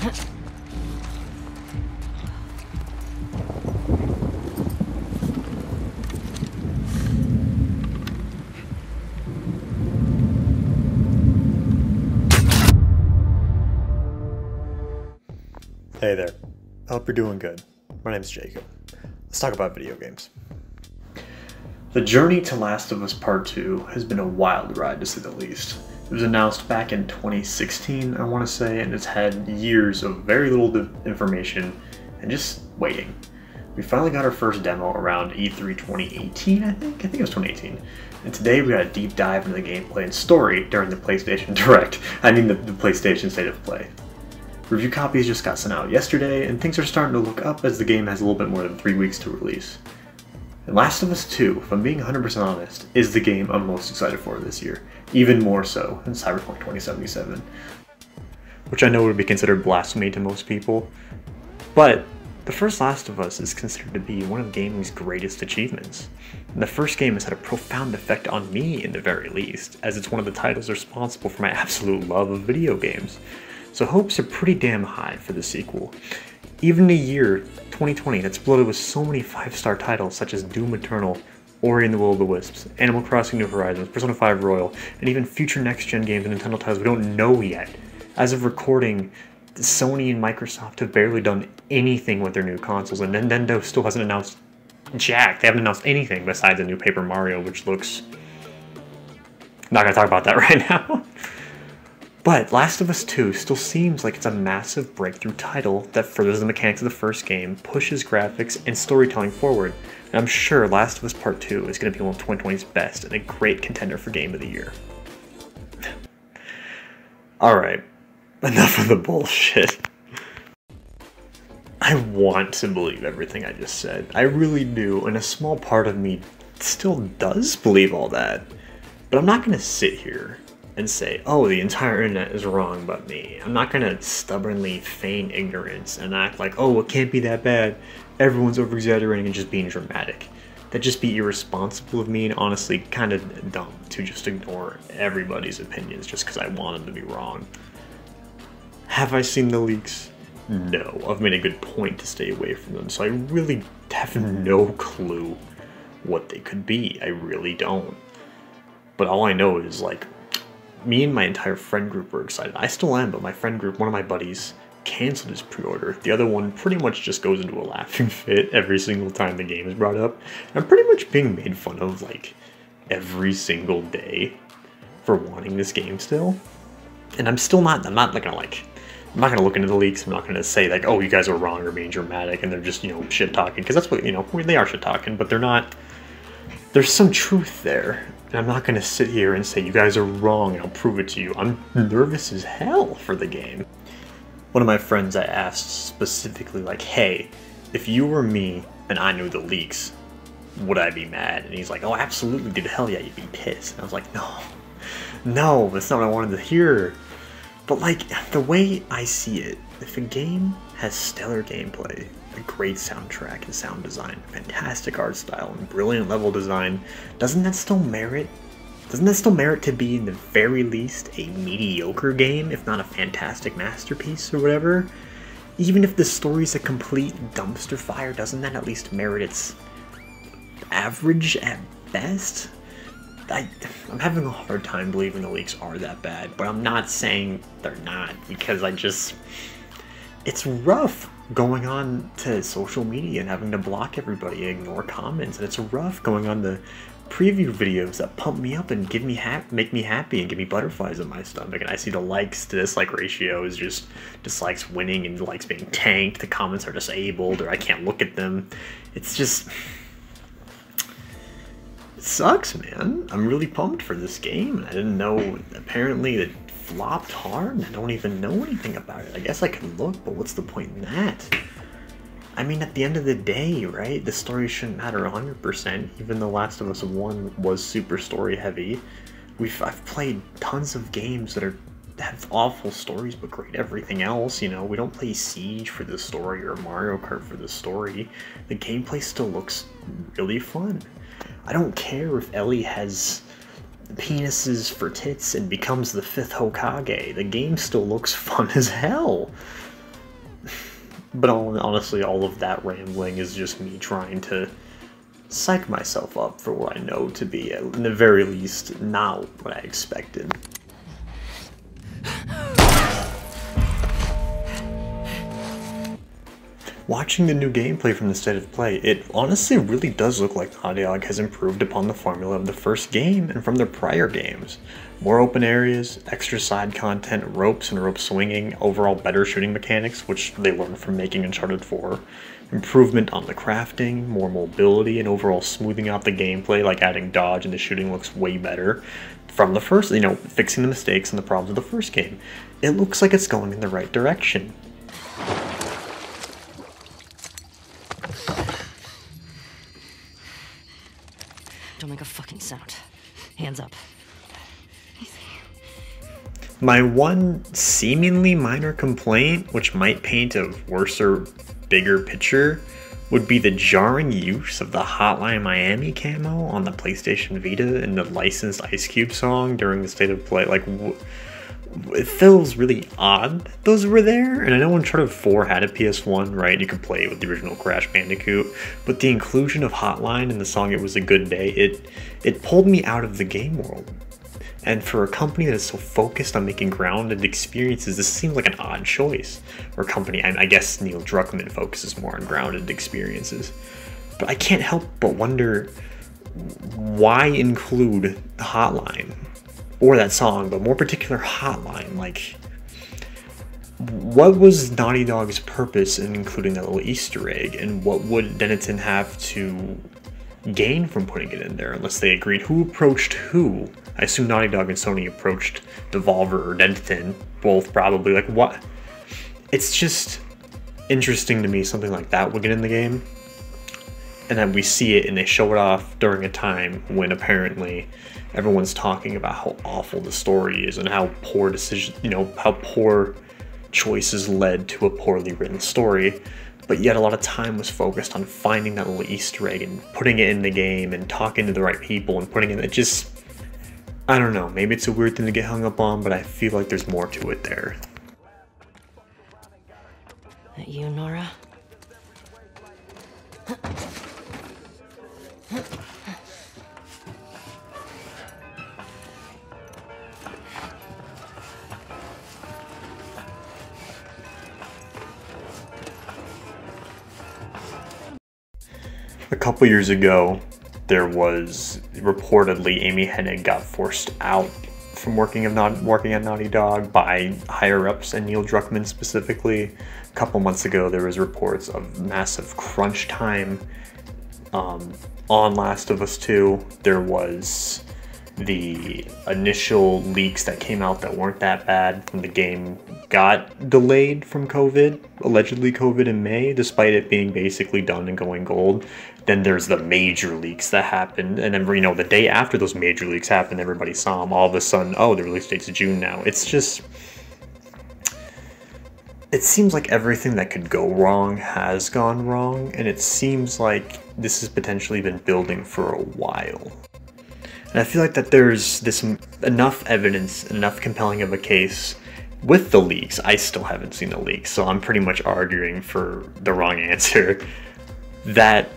Hey there. I hope you're doing good. My name's Jacob. Let's talk about video games. The journey to Last of Us Part 2 has been a wild ride to say the least. It was announced back in 2016, I want to say, and it's had years of very little information and just waiting. We finally got our first demo around E3 2018, I think. I think it was 2018. And today we got a deep dive into the gameplay and story during the PlayStation Direct. I mean the, the PlayStation State of Play. Review copies just got sent out yesterday, and things are starting to look up as the game has a little bit more than three weeks to release. And Last of Us 2, if I'm being 100% honest, is the game I'm most excited for this year, even more so than Cyberpunk 2077. Which I know would be considered blasphemy to most people, but the first Last of Us is considered to be one of gaming's greatest achievements. And the first game has had a profound effect on me, in the very least, as it's one of the titles responsible for my absolute love of video games so hopes are pretty damn high for the sequel. Even a year, 2020, that's bloated with so many 5-star titles such as Doom Eternal, Ori and the Will of the Wisps, Animal Crossing New Horizons, Persona 5 Royal, and even future next-gen games and Nintendo titles we don't know yet. As of recording, Sony and Microsoft have barely done anything with their new consoles, and Nintendo still hasn't announced jack. They haven't announced anything besides a new Paper Mario, which looks... Not gonna talk about that right now. But Last of Us 2 still seems like it's a massive breakthrough title that furthers the mechanics of the first game, pushes graphics and storytelling forward, and I'm sure Last of Us Part 2 is going to be one of 2020's best and a great contender for Game of the Year. Alright, enough of the bullshit. I want to believe everything I just said. I really do, and a small part of me still does believe all that. But I'm not going to sit here and say, oh, the entire internet is wrong but me. I'm not gonna stubbornly feign ignorance and act like, oh, it can't be that bad. Everyone's over exaggerating and just being dramatic. That'd just be irresponsible of me and honestly kind of dumb to just ignore everybody's opinions just because I want them to be wrong. Have I seen the leaks? No. I've made a good point to stay away from them, so I really have hmm. no clue what they could be. I really don't. But all I know is like me and my entire friend group were excited. I still am, but my friend group, one of my buddies, canceled his pre-order. The other one pretty much just goes into a laughing fit every single time the game is brought up. I'm pretty much being made fun of like every single day for wanting this game still. And I'm still not I'm not gonna like I'm not gonna look into the leaks. I'm not gonna say like, oh, you guys are wrong or being dramatic, and they're just you know shit talking because that's what you know they are shit talking, but they're not. There's some truth there, I'm not gonna sit here and say you guys are wrong and I'll prove it to you. I'm nervous as hell for the game. One of my friends I asked specifically like, hey, if you were me and I knew the leaks, would I be mad? And he's like, oh, absolutely, dude, hell yeah, you'd be pissed. And I was like, no, no, that's not what I wanted to hear. But like, the way I see it, if a game has stellar gameplay, a great soundtrack and sound design, fantastic art style, and brilliant level design, doesn't that still merit? Doesn't that still merit to be, in the very least, a mediocre game, if not a fantastic masterpiece or whatever? Even if the story's a complete dumpster fire, doesn't that at least merit its average at best? I, am having a hard time believing the leaks are that bad, but I'm not saying they're not because I just. It's rough going on to social media and having to block everybody, ignore comments, and it's rough going on the preview videos that pump me up and give me ha- make me happy and give me butterflies in my stomach. And I see the likes to dislike ratio is just dislikes winning and likes being tanked. The comments are disabled or I can't look at them. It's just it sucks, man. I'm really pumped for this game. I didn't know. Apparently, it flopped hard. and I don't even know anything about it. I guess I can look, but what's the point in that? I mean, at the end of the day, right? The story shouldn't matter 100%. Even though Last of Us 1 was super story heavy, we've I've played tons of games that are have awful stories but great everything else. You know, we don't play Siege for the story or Mario Kart for the story. The gameplay still looks really fun. I don't care if Ellie has penises for tits and becomes the fifth Hokage. The game still looks fun as hell. But honestly, all of that rambling is just me trying to psych myself up for what I know to be, in the very least, not what I expected. Watching the new gameplay from the state of play, it honestly really does look like Dog has improved upon the formula of the first game and from their prior games. More open areas, extra side content, ropes and rope swinging, overall better shooting mechanics, which they learned from making Uncharted 4, improvement on the crafting, more mobility, and overall smoothing out the gameplay, like adding dodge and the shooting looks way better from the first, you know, fixing the mistakes and the problems of the first game. It looks like it's going in the right direction. Make a fucking sound. Hands up. My one seemingly minor complaint, which might paint a worser, bigger picture, would be the jarring use of the Hotline Miami camo on the PlayStation Vita and the licensed Ice Cube song during the state of play. Like, it feels really odd that those were there. And I know Uncharted 4 had a PS1, right? You could play with the original Crash Bandicoot, but the inclusion of Hotline in the song "It Was a Good Day" it it pulled me out of the game world. And for a company that is so focused on making grounded experiences, this seems like an odd choice. Or company, I guess Neil Druckmann focuses more on grounded experiences. But I can't help but wonder why include the hotline or that song, but more particular hotline. Like, what was Naughty Dog's purpose in including that little Easter egg, and what would Dennaton have to gain from putting it in there unless they agreed? Who approached who? I assume Naughty Dog and Sony approached Devolver or Dennaton, both probably. Like, what? It's just interesting to me something like that would get in the game. And then we see it and they show it off during a time when apparently everyone's talking about how awful the story is and how poor decision, you know, how poor choices led to a poorly written story. But yet, a lot of time was focused on finding that little Easter egg and putting it in the game and talking to the right people and putting it. It just, I don't know. Maybe it's a weird thing to get hung up on, but I feel like there's more to it there. That you, Nora? Couple years ago, there was reportedly Amy Hennig got forced out from working of not working at Naughty Dog by higher ups and Neil Druckmann specifically. A couple months ago, there was reports of massive crunch time um, on Last of Us 2. There was the initial leaks that came out that weren't that bad when the game got delayed from COVID, allegedly COVID in May, despite it being basically done and going gold. Then there's the major leaks that happened, and then you know the day after those major leaks happened, everybody saw them. All of a sudden, oh, the release date's June now. It's just, it seems like everything that could go wrong has gone wrong, and it seems like this has potentially been building for a while. And I feel like that there's this enough evidence, enough compelling of a case with the leaks. I still haven't seen the leaks, so I'm pretty much arguing for the wrong answer. That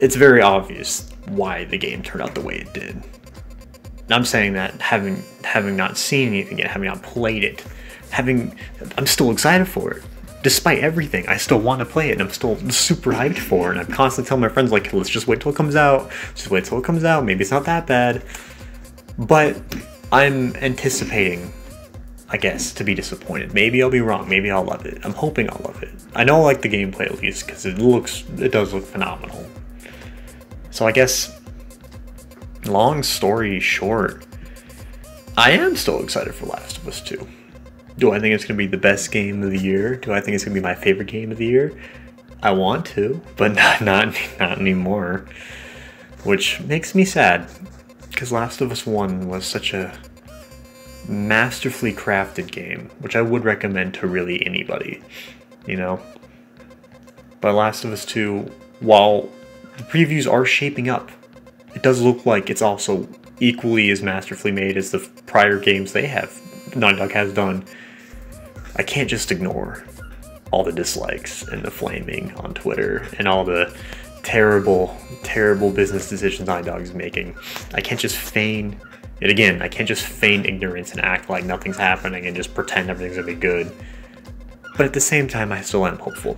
it's very obvious why the game turned out the way it did. And I'm saying that having having not seen anything yet, having not played it, having I'm still excited for it despite everything, I still want to play it and I'm still super hyped for it. And I'm constantly telling my friends, like, let's just wait till it comes out. Just wait till it comes out. Maybe it's not that bad. But I'm anticipating, I guess, to be disappointed. Maybe I'll be wrong. Maybe I'll love it. I'm hoping I'll love it. I know I like the gameplay at least because it looks, it does look phenomenal. So I guess, long story short, I am still excited for Last of Us 2. Do I think it's going to be the best game of the year? Do I think it's going to be my favorite game of the year? I want to, but not not not anymore. Which makes me sad because Last of Us 1 was such a masterfully crafted game, which I would recommend to really anybody, you know. But Last of Us 2, while previews are shaping up, it does look like it's also equally as masterfully made as the prior games they have Naughty Dog has done I can't just ignore all the dislikes and the flaming on Twitter and all the terrible, terrible business decisions Naughty Dog is making. I can't just feign and again, I can't just feign ignorance and act like nothing's happening and just pretend everything's gonna be good. But at the same time, I still am hopeful.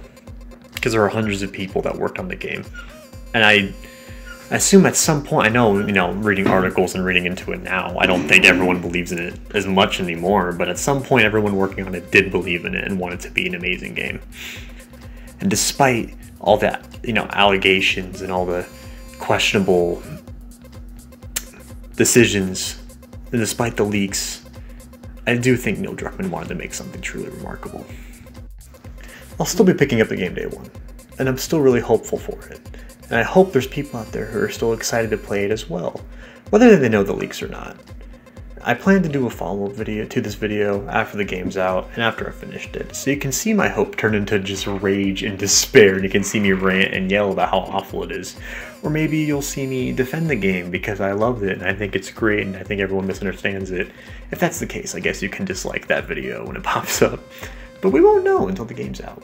Because there are hundreds of people that worked on the game. And I assume at some point, I know, you know, reading articles and reading into it now, I don't think everyone believes in it as much anymore, but at some point, everyone working on it did believe in it and wanted to be an amazing game. And despite all that, you know, allegations and all the questionable decisions, and despite the leaks, I do think Neil Druckmann wanted to make something truly remarkable. I'll still be picking up the game day one, and I'm still really hopeful for it. And I hope there's people out there who are still excited to play it as well, whether they know the leaks or not. I plan to do a follow-up video to this video after the game's out and after I finished it, so you can see my hope turn into just rage and despair and you can see me rant and yell about how awful it is. Or maybe you'll see me defend the game because I loved it and I think it's great and I think everyone misunderstands it. If that's the case, I guess you can dislike that video when it pops up. But we won't know until the game's out.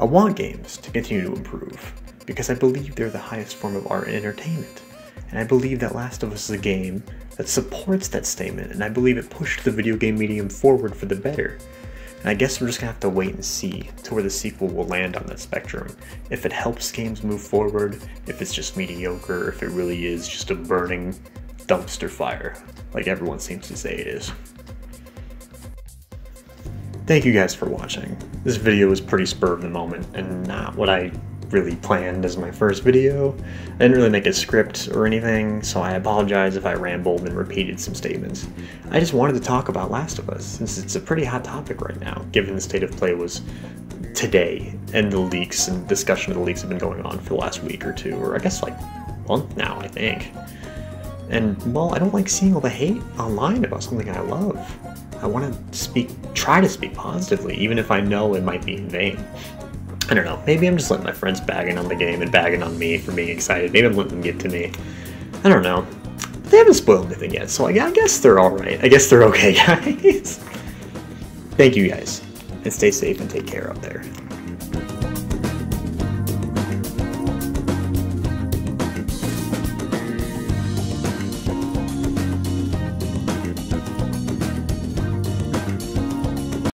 I want games to continue to improve because I believe they're the highest form of art and entertainment. And I believe that Last of Us is a game that supports that statement, and I believe it pushed the video game medium forward for the better. And I guess we're just gonna have to wait and see to where the sequel will land on that spectrum. If it helps games move forward, if it's just mediocre, if it really is just a burning dumpster fire, like everyone seems to say it is. Thank you guys for watching. This video was pretty spur of the moment and not what I really planned as my first video. I didn't really make a script or anything, so I apologize if I rambled and repeated some statements. I just wanted to talk about Last of Us, since it's a pretty hot topic right now, given the state of play was today, and the leaks and discussion of the leaks have been going on for the last week or two, or I guess like month now, I think. And well, I don't like seeing all the hate online about something I love. I want to speak, try to speak positively, even if I know it might be in vain. I don't know. Maybe I'm just letting my friends bagging on the game and bagging on me for being excited. Maybe I'm letting them get to me. I don't know. But they haven't spoiled anything yet, so I guess they're alright. I guess they're okay, guys. Thank you guys. And stay safe and take care out there.